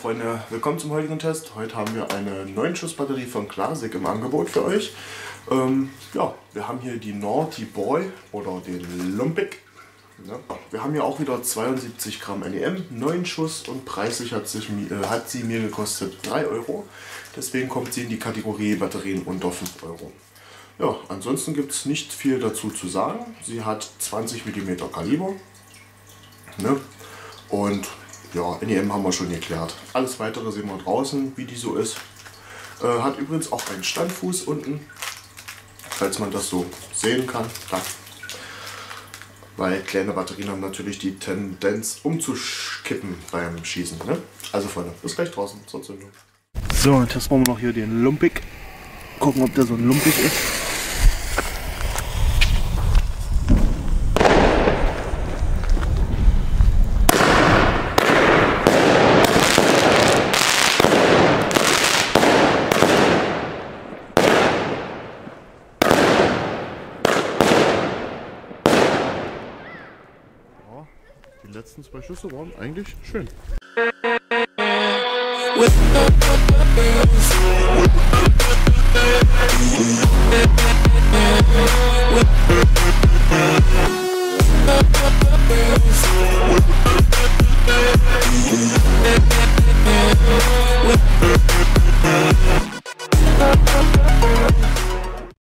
Freunde, willkommen zum heutigen Test. Heute haben wir eine 9 Schuss Batterie von Classic im Angebot für euch. Ähm, ja, wir haben hier die Naughty Boy oder den Lumpic. Ja, wir haben hier auch wieder 72 Gramm NEM, 9 Schuss und preislich hat, sich, äh, hat sie mir gekostet 3 Euro. Deswegen kommt sie in die Kategorie Batterien unter 5 Euro. Ja, ansonsten gibt es nicht viel dazu zu sagen. Sie hat 20 mm Kaliber. Ne? Und ja, NEM haben wir schon geklärt. Alles weitere sehen wir draußen, wie die so ist. Äh, hat übrigens auch einen Standfuß unten, falls man das so sehen kann. Da. Weil kleine Batterien haben natürlich die Tendenz umzukippen beim Schießen. Ne? Also Freunde, bis gleich draußen zur Zündung. So, dann testen wir noch hier den Lumpig. Gucken, ob der so ein Lumpig ist. Die letzten zwei Schüsse waren eigentlich schön.